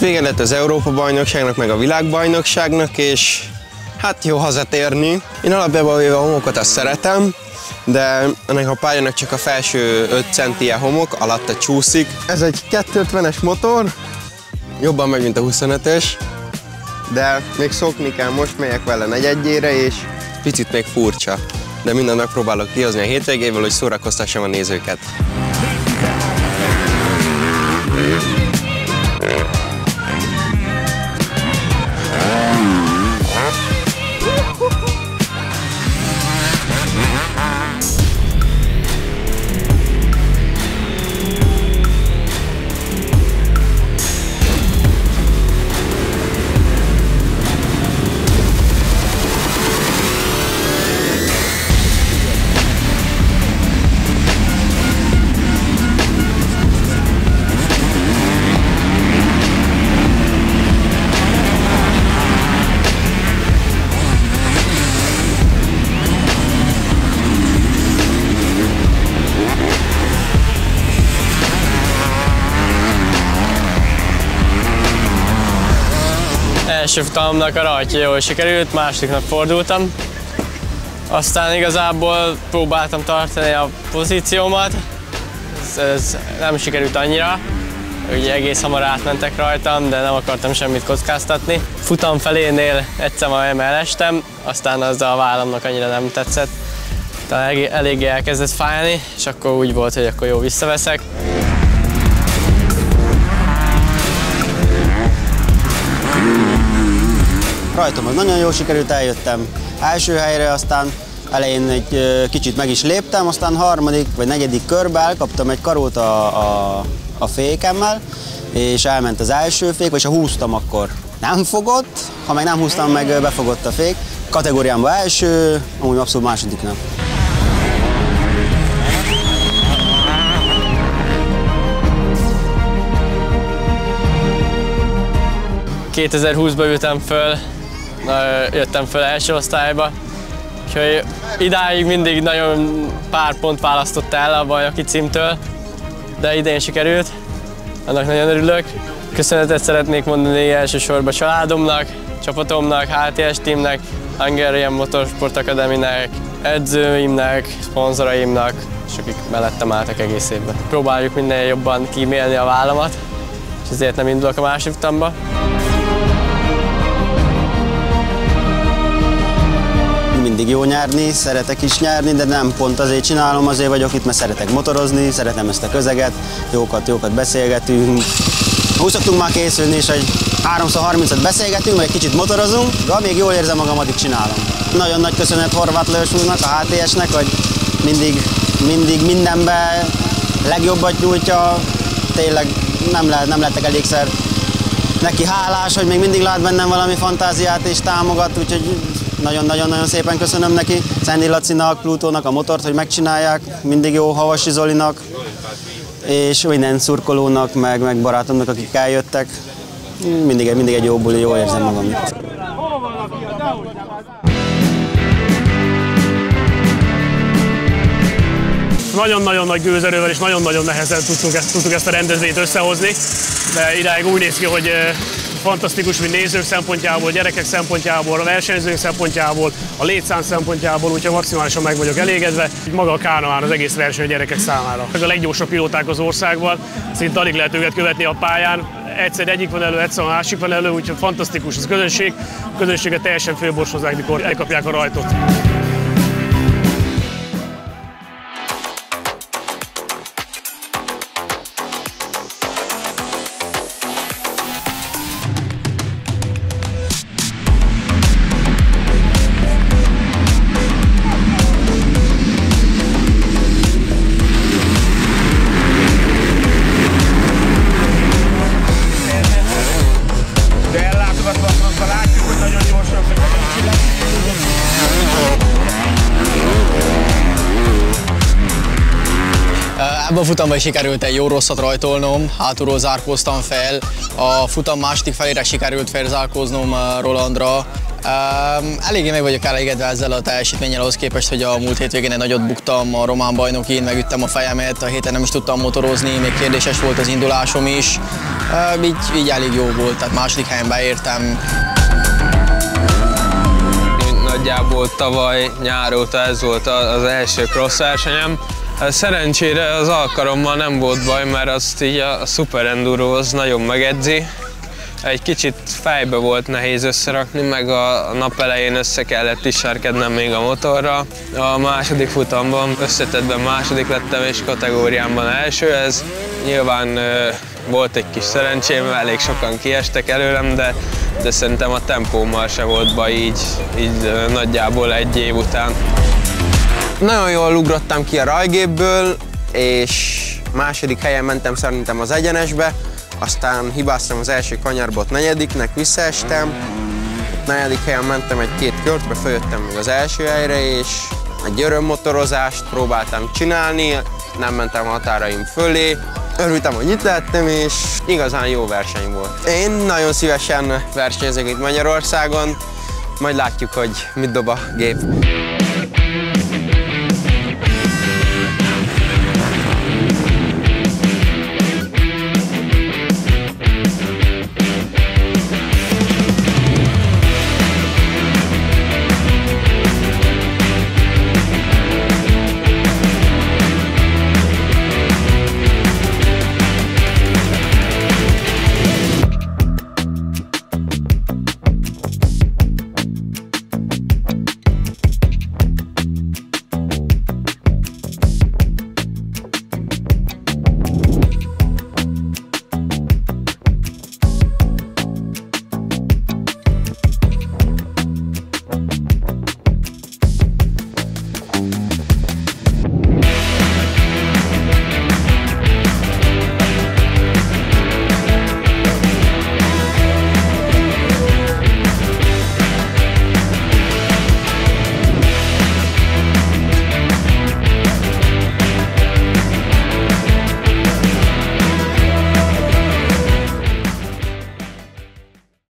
Vége lett az Európa-bajnokságnak, meg a világbajnokságnak, és hát jó hazatérni. Én alapjában véve a homokot azt szeretem, de ennek a pályának csak a felső 5 centie homok, alatta csúszik. Ez egy 250-es motor, jobban megy, mint a 25-ös, de még szokni kell, most megyek vele negyedjére, és picit még furcsa. De mindent megpróbálok kihozni a hétvégével, hogy szórakoztassam a nézőket. Első futamnak a rajtja jól sikerült, második fordultam. Aztán igazából próbáltam tartani a pozíciómat, ez, ez nem sikerült annyira, ugye egész hamar átmentek rajtam, de nem akartam semmit kockáztatni. Futam felénél egyszer majd elestem, aztán az a vállamnak annyira nem tetszett. Tehát eléggé elkezdett fájni, és akkor úgy volt, hogy akkor jó visszaveszek. Rajtam az nagyon jól sikerült, eljöttem első helyre, aztán elején egy kicsit meg is léptem, aztán harmadik vagy negyedik körbe elkaptam egy karót a, a, a fékemmel, és elment az első fék, és ha húztam, akkor nem fogott, ha meg nem húztam, meg befogott a fék. Kategóriámban első, amúgy abszolút második nem. ...2020-ba ültem föl jöttem föl első osztályba. Úgyhogy idáig mindig nagyon pár pont választott el a bajnoki címtől, de idén sikerült. Annak nagyon örülök. Köszönetet szeretnék mondani elsősorban családomnak, csapatomnak, HTS teamnek, Hungarian Motorsport Academy-nek, edzőimnek, szponzoraimnak, és akik mellettem álltak egész évben. Próbáljuk minél jobban kímélni a vállamat, és ezért nem indulok a másik utamba. Mindig jó nyerni, szeretek is nyerni, de nem pont azért csinálom, azért vagyok itt, mert szeretek motorozni, szeretem ezt a közeget, jókat, jókat beszélgetünk. Úgy szoktunk már készülni is, hogy 3x30-at beszélgetünk, vagy egy kicsit motorozunk, de amíg jól érzem magam, addig csinálom. Nagyon nagy köszönet Horváth Lős úrnak, a HTS-nek, hogy mindig, mindig mindenben legjobbat nyújtja, tényleg nem, lehet, nem lettek elégszer neki hálás, hogy még mindig lát bennem valami fantáziát és támogat, úgyhogy nagyon-nagyon-nagyon szépen köszönöm neki, Szendi Lacinak, Plutónak a motort, hogy megcsinálják, mindig jó Havasi Zolinak, és minden szurkolónak, meg, meg barátomnak, akik eljöttek. Mindig, mindig egy jó buli, jól érzem magam. Nagyon-nagyon nagy gőzerővel és nagyon-nagyon nehezen tudtuk ezt, tudtuk ezt a rendezvényt összehozni, de idáig úgy néz ki, hogy fantasztikus, mint nézők szempontjából, gyerekek szempontjából, a versenyzők szempontjából, a létszám szempontjából, úgyhogy maximálisan meg vagyok elégedve. Maga a Kánoán az egész verseny a gyerekek számára. A leggyorsabb pilóták az országban, szinte alig lehet őket követni a pályán. Egyszer egyik van elő, egyszer a másik van elő, úgyhogy fantasztikus az közönség. A közönséget teljesen félborsozzák, mikor elkapják a rajtot. Ebben a futamban sikerült egy jó rosszat rajtolnom, hátulról zárkóztam fel, a futam második felére sikerült felzárkóznom uh, Rolandra. Eléggé meg vagyok elégedve ezzel a teljesítménnyel ahhoz képest, hogy a múlt hétvégén egy nagyot buktam a román bajnokin, megüttem a fejemet, a héten nem is tudtam motorozni, még kérdéses volt az indulásom is. Így, így elég jó volt, tehát második helyen beértem. Nagyjából tavaly nyár óta ez volt az első cross versenyem. Szerencsére az alkalommal nem volt baj, mert azt így a Super Enduro az nagyon megedzi. Egy kicsit fejbe volt nehéz összerakni, meg a nap elején össze kellett ismerkednem még a motorra. A második futamban összetettben második lettem, és kategóriámban első. Ez nyilván volt egy kis szerencsém, elég sokan kiestek előlem, de, de szerintem a tempómmal se volt baj így, így nagyjából egy év után. Nagyon jól ugrottam ki a rajgépből, és második helyen mentem szerintem az egyenesbe, aztán hibáztam az első kanyarba, ott negyediknek visszaestem, negyedik helyen mentem egy-két kört, befeljöttem még az első helyre, és egy örömmotorozást próbáltam csinálni, nem mentem a határaim fölé, örültem, hogy itt lettem, és igazán jó verseny volt. Én nagyon szívesen versenyzek itt Magyarországon, majd látjuk, hogy mit dob a gép.